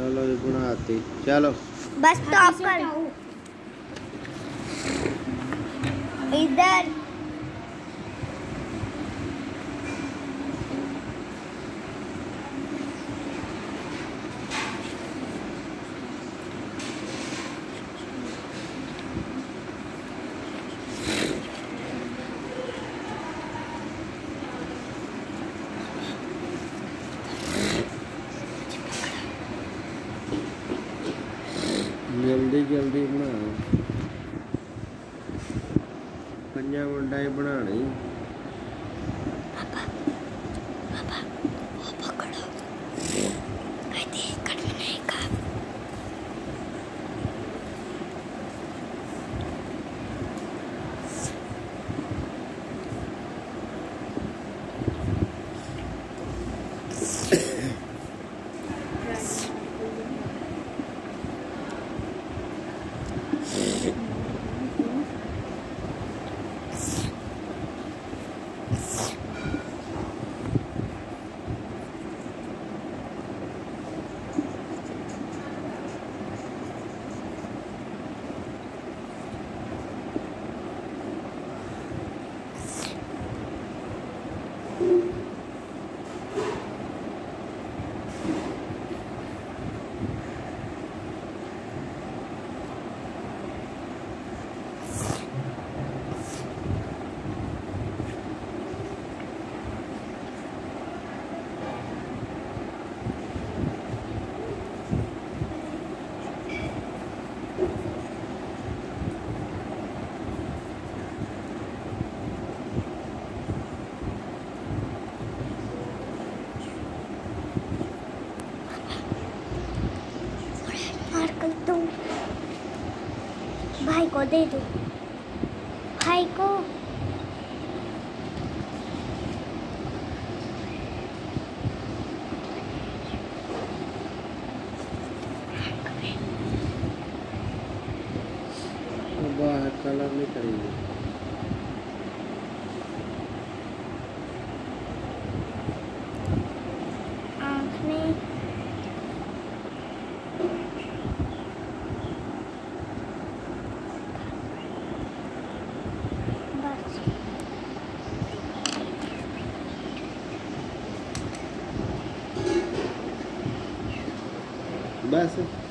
चलो ये आती। चलो। बस स्टॉप कर। इधर। ਜਲਦੀ ਜਲਦੀ ਬਣਾ ਪੰਜਾਂ ਮਿੰਟਾਂ 'ਚ ਬਣਾਣੀ भाई को दे दो। भाई को। कलर नहीं करेंगे। बस